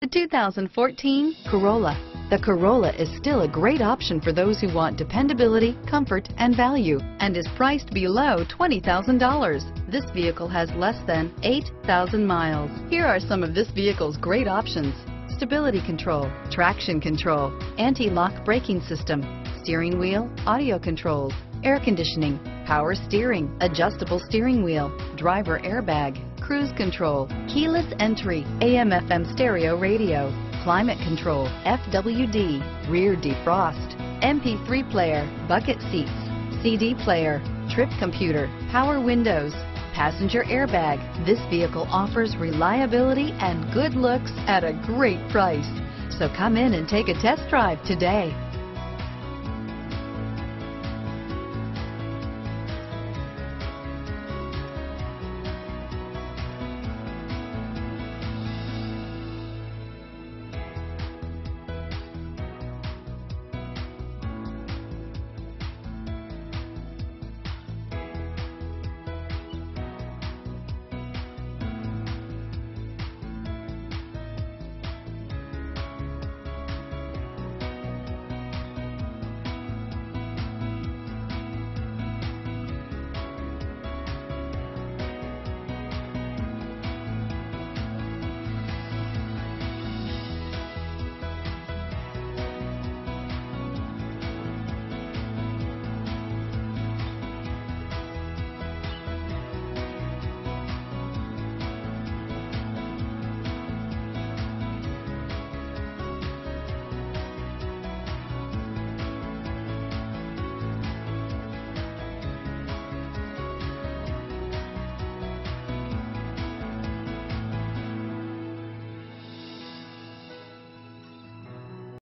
The 2014 Corolla. The Corolla is still a great option for those who want dependability, comfort, and value, and is priced below $20,000. This vehicle has less than 8,000 miles. Here are some of this vehicle's great options. Stability control, traction control, anti-lock braking system, steering wheel, audio controls, air conditioning, power steering, adjustable steering wheel, driver airbag, cruise control, keyless entry, AM FM stereo radio, climate control, FWD, rear defrost, MP3 player, bucket seats, CD player, trip computer, power windows, passenger airbag. This vehicle offers reliability and good looks at a great price. So come in and take a test drive today.